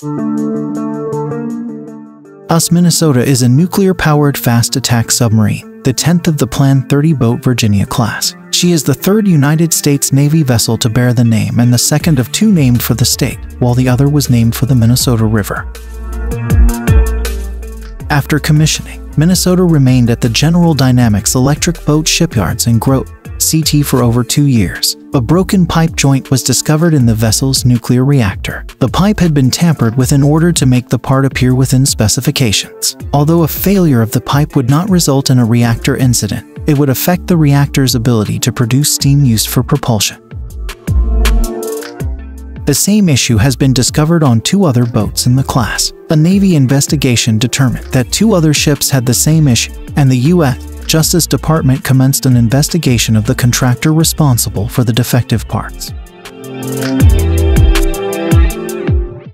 USS Minnesota is a nuclear-powered fast attack submarine, the 10th of the planned 30-boat Virginia class. She is the third United States Navy vessel to bear the name and the second of two named for the state, while the other was named for the Minnesota River. After commissioning, Minnesota remained at the General Dynamics Electric Boat Shipyards in Groton, CT for over two years. A broken pipe joint was discovered in the vessel's nuclear reactor. The pipe had been tampered with in order to make the part appear within specifications. Although a failure of the pipe would not result in a reactor incident, it would affect the reactor's ability to produce steam used for propulsion. The same issue has been discovered on two other boats in the class. A Navy investigation determined that two other ships had the same issue, and the U.S. Justice Department commenced an investigation of the contractor responsible for the defective parts.